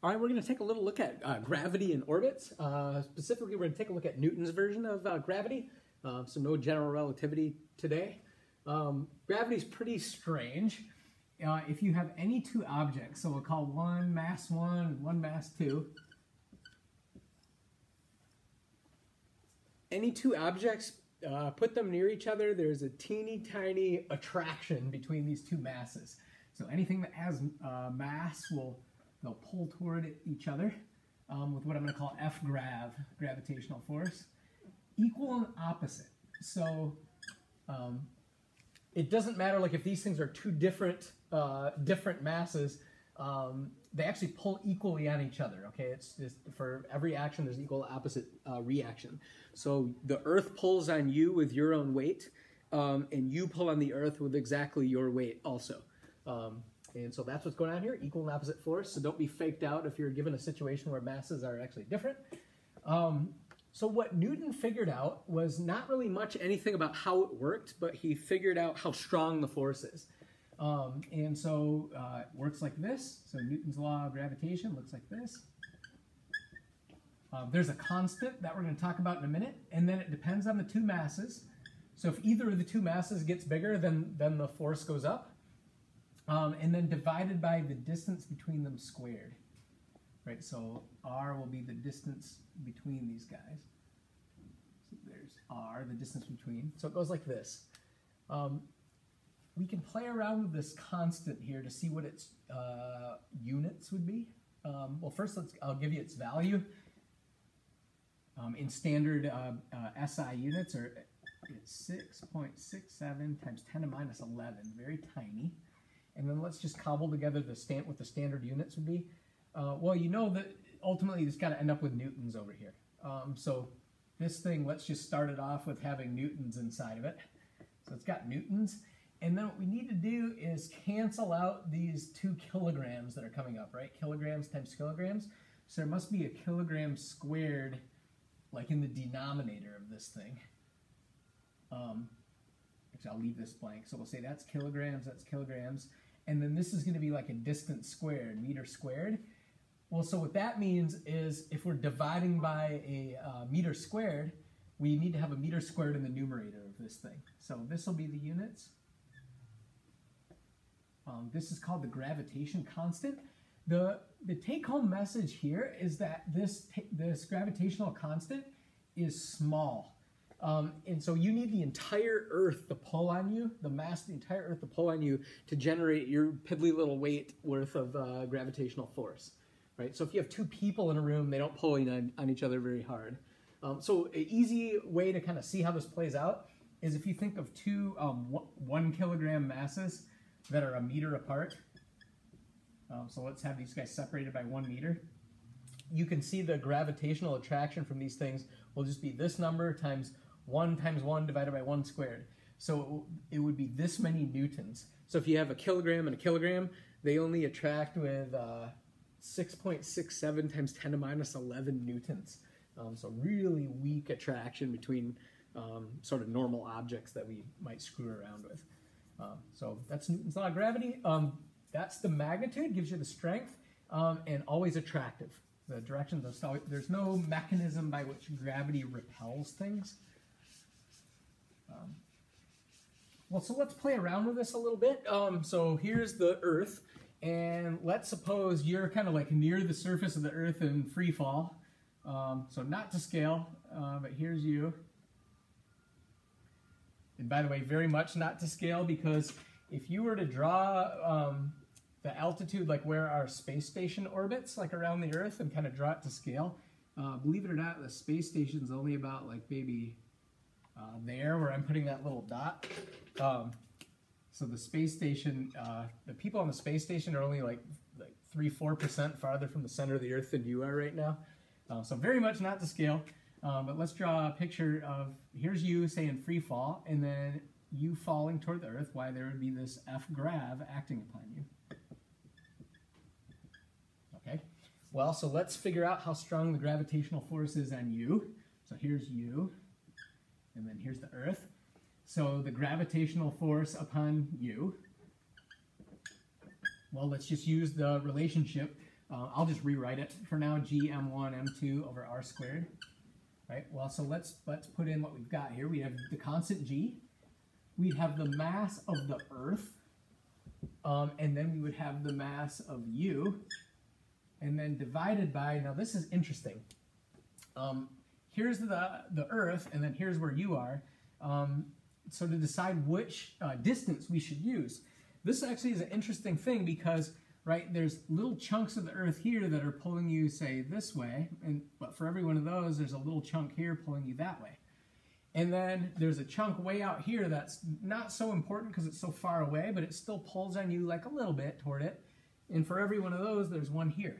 All right, we're going to take a little look at uh, gravity and orbits. Uh, specifically, we're going to take a look at Newton's version of uh, gravity. Uh, so no general relativity today. Um, gravity is pretty strange. Uh, if you have any two objects, so we'll call one mass one one mass two. Any two objects, uh, put them near each other, there's a teeny tiny attraction between these two masses. So anything that has mass will They'll pull toward each other um, with what I'm going to call F grav, gravitational force. Equal and opposite. So um, it doesn't matter like if these things are two different uh, different masses, um, they actually pull equally on each other. Okay, it's just for every action there's equal opposite uh, reaction. So the Earth pulls on you with your own weight, um, and you pull on the Earth with exactly your weight also. Um, and so that's what's going on here, equal and opposite force. So don't be faked out if you're given a situation where masses are actually different. Um, so what Newton figured out was not really much anything about how it worked, but he figured out how strong the force is. Um, and so uh, it works like this. So Newton's law of gravitation looks like this. Uh, there's a constant that we're going to talk about in a minute, and then it depends on the two masses. So if either of the two masses gets bigger, then, then the force goes up um, and then divided by the distance between them squared. Right, so r will be the distance between these guys. So there's r, the distance between. So it goes like this. Um, we can play around with this constant here to see what its uh, units would be. Um, well, first let's I'll give you its value. Um, in standard uh, uh, SI units, or it's 6.67 times 10 to minus 11, very tiny and then let's just cobble together the stand what the standard units would be. Uh, well, you know that ultimately it's got to end up with newtons over here. Um, so this thing, let's just start it off with having newtons inside of it. So it's got newtons. And then what we need to do is cancel out these two kilograms that are coming up, right? Kilograms times kilograms. So there must be a kilogram squared, like in the denominator of this thing. Um, actually, I'll leave this blank. So we'll say that's kilograms, that's kilograms and then this is going to be like a distance squared, meter squared. Well, so what that means is if we're dividing by a uh, meter squared, we need to have a meter squared in the numerator of this thing. So this will be the units. Um, this is called the gravitation constant. The, the take-home message here is that this, this gravitational constant is small. Um, and so you need the entire Earth to pull on you, the mass of the entire Earth to pull on you to generate your piddly little weight worth of uh, gravitational force, right? So if you have two people in a room, they don't pull on, on each other very hard. Um, so an easy way to kind of see how this plays out is if you think of two um, one kilogram masses that are a meter apart. Um, so let's have these guys separated by one meter. You can see the gravitational attraction from these things will just be this number times 1 times 1 divided by 1 squared. So it would be this many newtons. So if you have a kilogram and a kilogram, they only attract with uh, 6.67 times 10 to minus 11 newtons. Um, so really weak attraction between um, sort of normal objects that we might screw around with. Um, so that's Newton's law of gravity. Um, that's the magnitude, gives you the strength, um, and always attractive. The direction, there's no mechanism by which gravity repels things. Um, well, so let's play around with this a little bit. Um, so here's the Earth, and let's suppose you're kind of like near the surface of the Earth in free fall. Um, so not to scale, uh, but here's you. And by the way, very much not to scale because if you were to draw um, the altitude like where our space station orbits, like around the Earth, and kind of draw it to scale, uh, believe it or not, the space station's only about like maybe uh, there where I'm putting that little dot. Um, so the space station, uh, the people on the space station are only like like three four percent farther from the center of the Earth than you are right now. Uh, so very much not to scale. Um, but let's draw a picture of here's you say in free fall, and then you falling toward the Earth. Why there would be this F grav acting upon you. Okay. Well, so let's figure out how strong the gravitational force is on you. So here's you and then here's the Earth. So the gravitational force upon you, well, let's just use the relationship Uh, I'll just rewrite it for now, g m1 m2 over r squared. Right, well, so let's, let's put in what we've got here. We have the constant g. We'd have the mass of the Earth, um, and then we would have the mass of u, and then divided by, now this is interesting. Um, here's the, the Earth, and then here's where you are. Um, so to decide which uh, distance we should use. This actually is an interesting thing because, right, there's little chunks of the Earth here that are pulling you, say, this way, and but for every one of those, there's a little chunk here pulling you that way. And then there's a chunk way out here that's not so important because it's so far away, but it still pulls on you like a little bit toward it. And for every one of those, there's one here.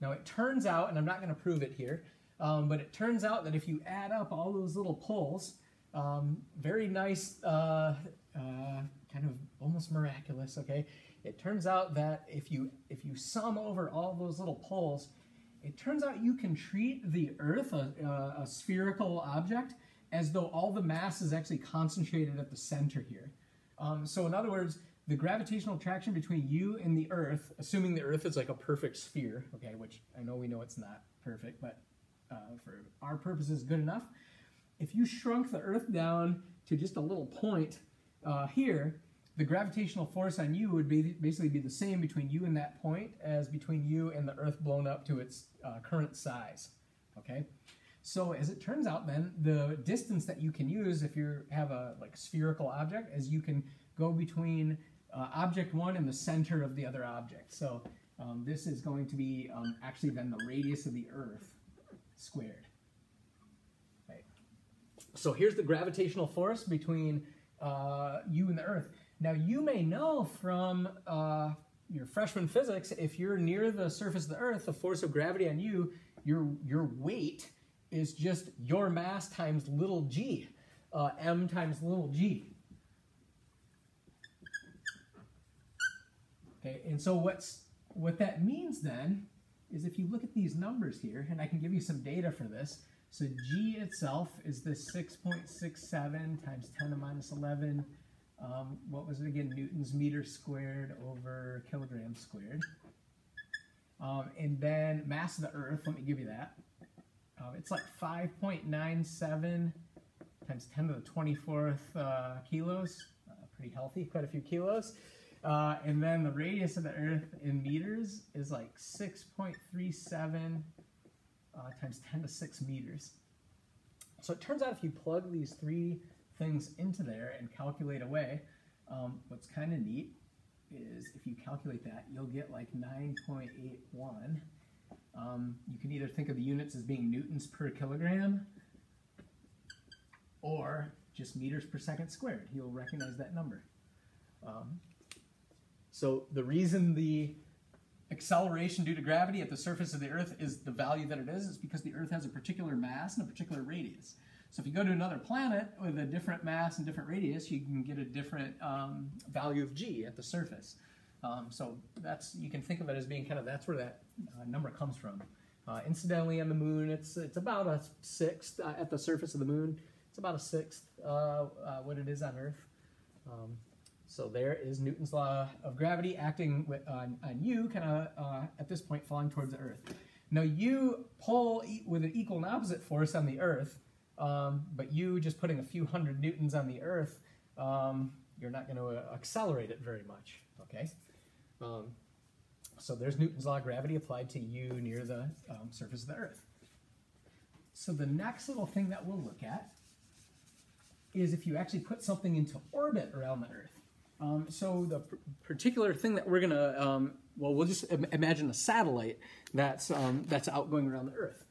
Now it turns out, and I'm not going to prove it here, um, but it turns out that if you add up all those little pulls, um, very nice, uh, uh, kind of almost miraculous. Okay, it turns out that if you if you sum over all those little poles, it turns out you can treat the Earth, a, a, a spherical object, as though all the mass is actually concentrated at the center here. Um, so in other words, the gravitational attraction between you and the Earth, assuming the Earth is like a perfect sphere, okay, which I know we know it's not perfect, but uh, for our purposes, good enough if you shrunk the Earth down to just a little point uh, here, the gravitational force on you would be basically be the same between you and that point as between you and the Earth blown up to its uh, current size. Okay, so as it turns out, then the distance that you can use if you have a like spherical object is you can go between uh, object one and the center of the other object. So um, this is going to be um, actually then the radius of the Earth squared. So here's the gravitational force between uh, you and the Earth. Now you may know from uh, your freshman physics, if you're near the surface of the Earth, the force of gravity on you, your your weight is just your mass times little g, uh, m times little g. Okay, and so what's what that means then is if you look at these numbers here, and I can give you some data for this, so G itself is the 6.67 times 10 to the minus 11. Um, what was it again? Newtons meter squared over kilogram squared. Um, and then mass of the Earth, let me give you that. Um, it's like 5.97 times 10 to the 24th uh, kilos. Uh, pretty healthy, quite a few kilos. Uh, and then the radius of the Earth in meters is like 6.37 uh, times 10 to 6 meters. So it turns out if you plug these three things into there and calculate away, um, what's kind of neat is if you calculate that, you'll get like 9.81. Um, you can either think of the units as being newtons per kilogram or just meters per second squared. You'll recognize that number. Um, so the reason the acceleration due to gravity at the surface of the Earth is the value that it is, is because the Earth has a particular mass and a particular radius. So if you go to another planet with a different mass and different radius, you can get a different um, value of g at the surface. Um, so that's you can think of it as being kind of that's where that uh, number comes from. Uh, incidentally, on the moon, it's it's about a sixth uh, at the surface of the moon. It's about a sixth uh, uh, what it is on Earth. Um, so there is Newton's law of gravity acting on, on you, kind of uh, at this point falling towards the Earth. Now you pull e with an equal and opposite force on the Earth, um, but you just putting a few hundred newtons on the Earth, um, you're not going to uh, accelerate it very much. Okay. Um, so there's Newton's law of gravity applied to you near the um, surface of the Earth. So the next little thing that we'll look at is if you actually put something into orbit around the Earth. Um, so the particular thing that we're gonna, um, well, we'll just Im imagine a satellite that's um, that's out going around the Earth,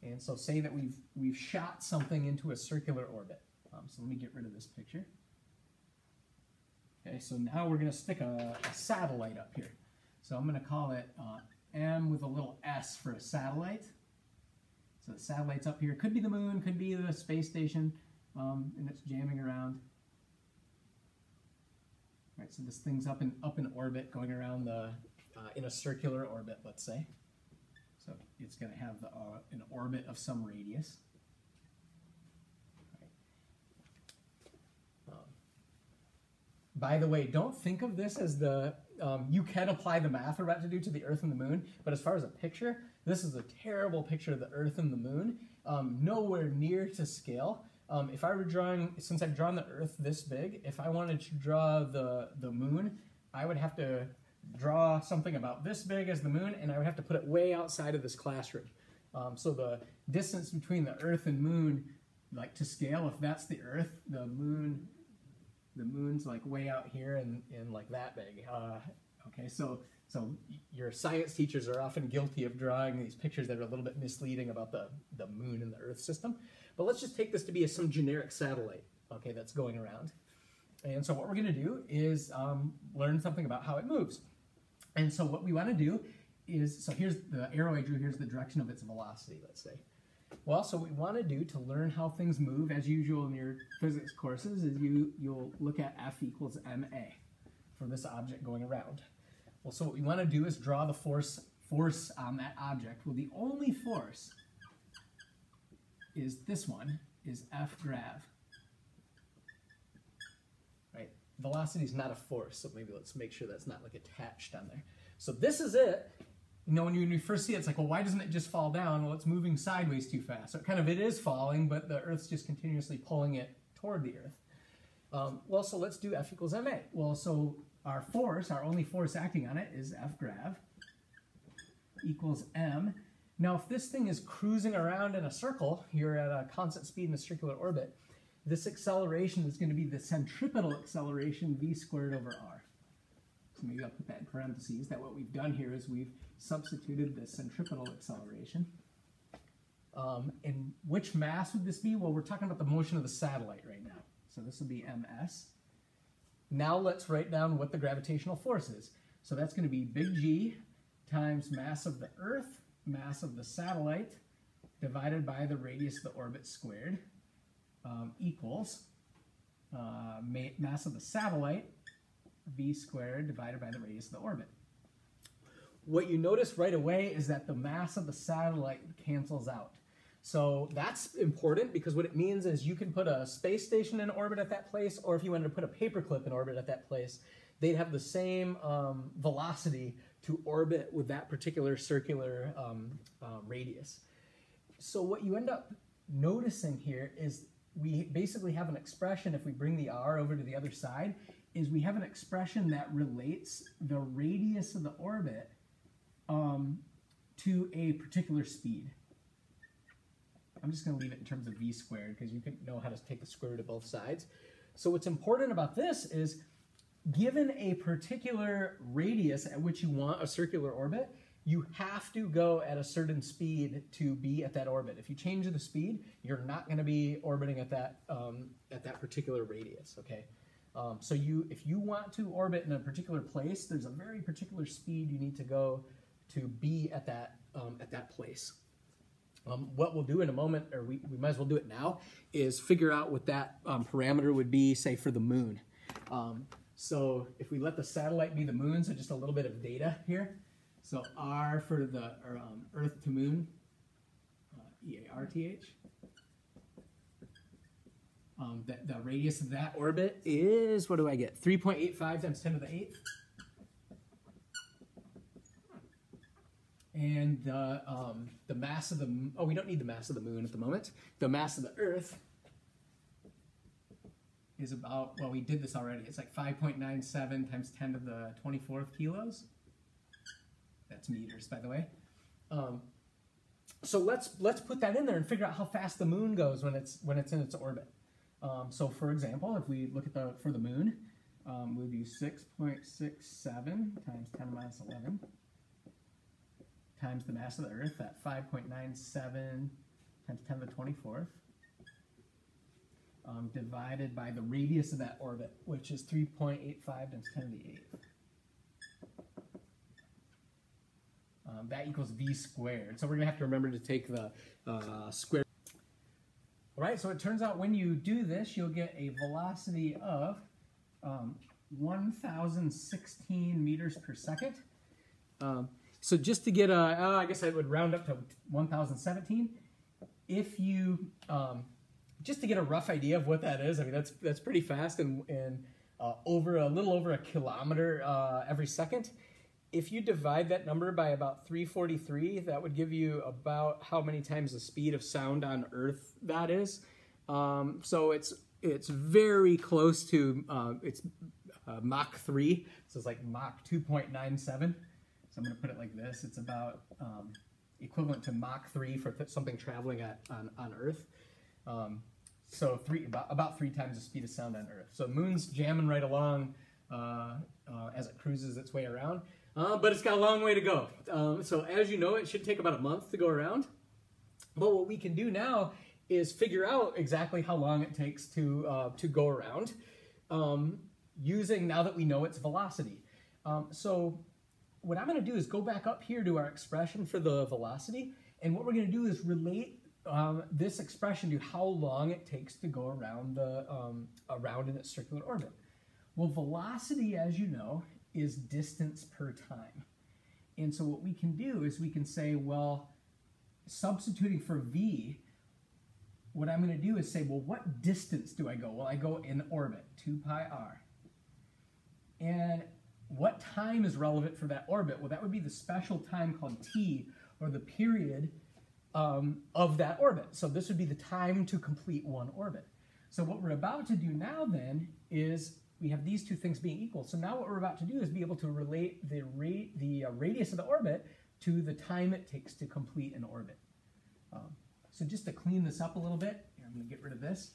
and so say that we've we've shot something into a circular orbit. Um, so let me get rid of this picture. Okay, so now we're gonna stick a, a satellite up here. So I'm gonna call it uh, M with a little S for a satellite. So the satellite's up here. Could be the moon, could be the space station, um, and it's jamming around. Right, so this thing's up in up in orbit, going around the uh, in a circular orbit, let's say. So it's going to have the, uh, an orbit of some radius. Um, by the way, don't think of this as the um, you can apply the math we're about to do to the Earth and the Moon, but as far as a picture, this is a terrible picture of the Earth and the Moon, um, nowhere near to scale. Um, if I were drawing, since I've drawn the Earth this big, if I wanted to draw the, the Moon, I would have to draw something about this big as the Moon, and I would have to put it way outside of this classroom. Um, so the distance between the Earth and Moon, like to scale, if that's the Earth, the Moon the moon's like way out here and, and like that big. Uh, okay, so so your science teachers are often guilty of drawing these pictures that are a little bit misleading about the, the moon and the Earth system. But let's just take this to be some generic satellite, okay, that's going around. And so what we're going to do is um, learn something about how it moves. And so what we want to do is, so here's the arrow I drew, here's the direction of its velocity, let's say. Well, so what we want to do to learn how things move, as usual in your physics courses, is you, you'll look at F equals ma for this object going around. Well, so what we want to do is draw the force, force on that object. Well, the only force is this one, is F grav. Right? Velocity is not a force, so maybe let's make sure that's not like attached on there. So this is it you know, when you, when you first see it, it's like, well, why doesn't it just fall down? Well, it's moving sideways too fast. So it kind of, it is falling, but the Earth's just continuously pulling it toward the Earth. Um, well, so let's do F equals ma. Well, so our force, our only force acting on it is F grav equals m. Now, if this thing is cruising around in a circle, you're at a constant speed in a circular orbit, this acceleration is going to be the centripetal acceleration v squared over r. So maybe I'll put that in parentheses, that what we've done here is we've substituted the centripetal acceleration. Um, and which mass would this be? Well, we're talking about the motion of the satellite right now. So this will be ms. Now let's write down what the gravitational force is. So that's going to be big G times mass of the Earth, mass of the satellite, divided by the radius of the orbit squared, um, equals uh, mass of the satellite, v squared, divided by the radius of the orbit what you notice right away is that the mass of the satellite cancels out. So that's important because what it means is you can put a space station in orbit at that place, or if you wanted to put a paperclip in orbit at that place, they'd have the same um, velocity to orbit with that particular circular um, uh, radius. So what you end up noticing here is we basically have an expression, if we bring the r over to the other side, is we have an expression that relates the radius of the orbit um, to a particular speed. I'm just going to leave it in terms of v squared because you can know how to take the square root of both sides. So what's important about this is given a particular radius at which you want a circular orbit, you have to go at a certain speed to be at that orbit. If you change the speed, you're not going to be orbiting at that um, at that particular radius. Okay, um, so you if you want to orbit in a particular place, there's a very particular speed you need to go to be at that, um, at that place. Um, what we'll do in a moment, or we, we might as well do it now, is figure out what that um, parameter would be, say, for the moon. Um, so if we let the satellite be the moon, so just a little bit of data here. So R for the or, um, Earth to moon, uh, E-A-R-T-H. Um, the, the radius of that orbit is, what do I get? 3.85 times 10 to the 8th. And the, um, the mass of the, oh, we don't need the mass of the moon at the moment. The mass of the Earth is about, well, we did this already. It's like 5.97 times 10 to the 24th kilos. That's meters, by the way. Um, so let's let's put that in there and figure out how fast the moon goes when it's when it's in its orbit. Um, so for example, if we look at the for the moon, um, we'll do 6.67 times 10 to the minus 11 times the mass of the Earth at 5.97 times 10 to the 24th, um, divided by the radius of that orbit, which is 3.85 times 10 to the 8th. Um, that equals v squared. So we're going to have to remember to take the uh, square. All right, so it turns out when you do this, you'll get a velocity of um, 1,016 meters per second. Um, so just to get a, uh, I guess I would round up to 1017. If you, um, just to get a rough idea of what that is, I mean, that's, that's pretty fast and, and uh, over a little over a kilometer uh, every second. If you divide that number by about 343, that would give you about how many times the speed of sound on Earth that is. Um, so it's it's very close to uh, it's uh, Mach 3, so it's like Mach 2.97. So I'm going to put it like this. It's about um, equivalent to Mach 3 for th something traveling at, on, on Earth. Um, so three about, about three times the speed of sound on Earth. So moon's jamming right along uh, uh, as it cruises its way around, uh, but it's got a long way to go. Um, so as you know, it should take about a month to go around. But what we can do now is figure out exactly how long it takes to uh, to go around um, using now that we know its velocity. Um, so what I'm going to do is go back up here to our expression for the velocity, and what we're going to do is relate um, this expression to how long it takes to go around the um, around in its circular orbit. Well, velocity, as you know, is distance per time. And so what we can do is we can say, well, substituting for v, what I'm going to do is say, well, what distance do I go? Well, I go in orbit, 2 pi r. And what time is relevant for that orbit? Well, that would be the special time called t, or the period um, of that orbit. So this would be the time to complete one orbit. So what we're about to do now then is we have these two things being equal. So now what we're about to do is be able to relate the, ra the uh, radius of the orbit to the time it takes to complete an orbit. Um, so just to clean this up a little bit, I'm going to get rid of this.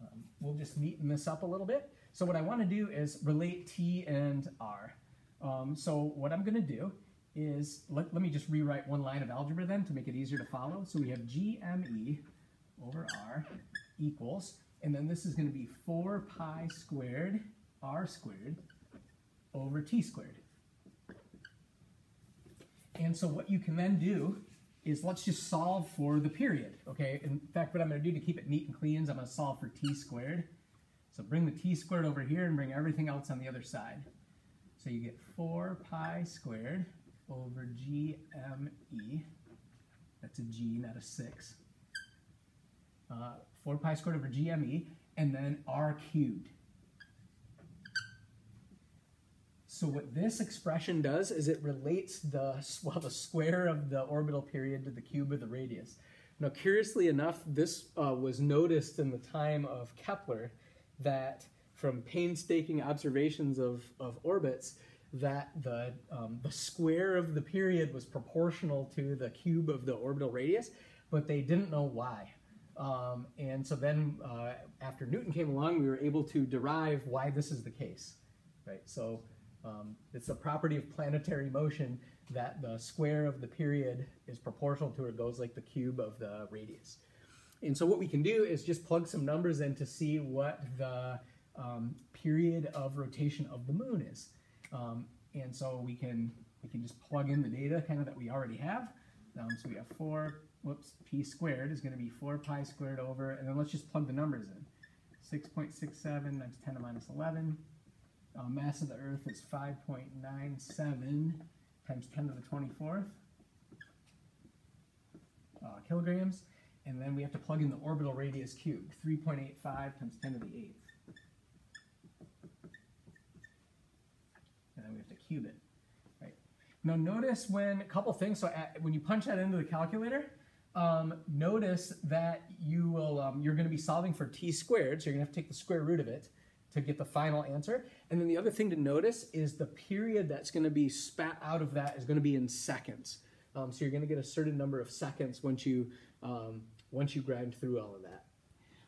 Um, we'll just neaten this up a little bit. So what I want to do is relate t and r. Um, so what I'm going to do is, let, let me just rewrite one line of algebra then to make it easier to follow. So we have GME over R equals, and then this is going to be 4 pi squared R squared over T squared. And so what you can then do is let's just solve for the period, okay? In fact, what I'm going to do to keep it neat and clean is I'm going to solve for T squared. So bring the T squared over here and bring everything else on the other side. So you get 4 pi squared over GME. That's a G, not a 6. Uh, 4 pi squared over GME, and then R cubed. So what this expression does is it relates the, well, the square of the orbital period to the cube of the radius. Now, curiously enough, this uh, was noticed in the time of Kepler that from painstaking observations of, of orbits, that the, um, the square of the period was proportional to the cube of the orbital radius, but they didn't know why. Um, and so then uh, after Newton came along, we were able to derive why this is the case, right? So um, it's a property of planetary motion that the square of the period is proportional to or goes like the cube of the radius. And so what we can do is just plug some numbers in to see what the um, period of rotation of the moon is. Um, and so we can we can just plug in the data kind of that we already have. Um, so we have 4, whoops, p squared is going to be 4 pi squared over, and then let's just plug the numbers in. 6.67 times 10 to minus 11. Uh, mass of the Earth is 5.97 times 10 to the 24th uh, kilograms. And then we have to plug in the orbital radius cubed, 3.85 times 10 to the 8th. And then we have to cube it. Right. Now notice when, a couple things, so at, when you punch that into the calculator, um, notice that you will, um, you're going to be solving for t squared, so you're going to have to take the square root of it to get the final answer. And then the other thing to notice is the period that's going to be spat out of that is going to be in seconds. Um, so you're going to get a certain number of seconds once you um, once you grind through all of that.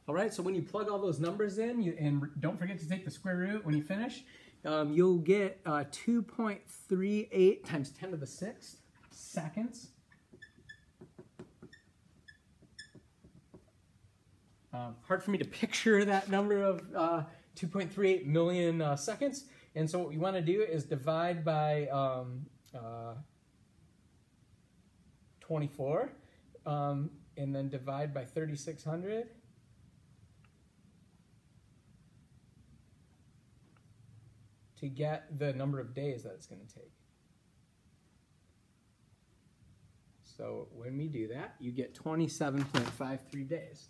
All right, so when you plug all those numbers in, you, and don't forget to take the square root when you finish, um, you'll get uh, 2.38 times 10 to the 6th seconds. Uh, hard for me to picture that number of uh, 2.38 million uh, seconds. And so what we want to do is divide by um, uh, 24. Um, and then divide by 3600. to get the number of days that it's going to take. So when we do that, you get 27.53 days.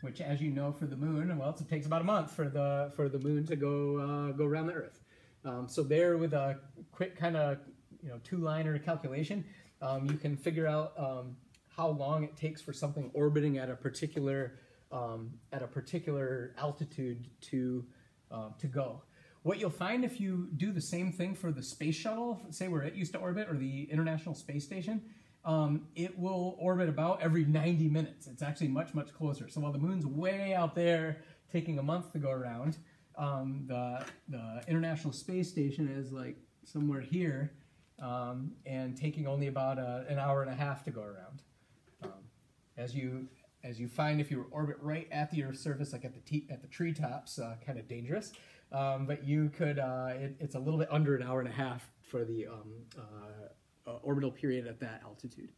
which, as you know, for the moon, well, it takes about a month for the for the moon to go uh, go around the Earth. Um, so there, with a quick kind of you know two-liner calculation, um, you can figure out um, how long it takes for something orbiting at a particular um, at a particular altitude to uh, to go. What you'll find if you do the same thing for the space shuttle, say where it used to orbit, or the International Space Station, um, it will orbit about every 90 minutes. It's actually much, much closer. So while the moon's way out there taking a month to go around, um, the, the International Space Station is like somewhere here um, and taking only about a, an hour and a half to go around. Um, as you as you find if you orbit right at the Earth's surface, like at the at the treetops, uh, kind of dangerous. Um, but you could, uh, it, it's a little bit under an hour and a half for the um, uh, uh orbital period at that altitude.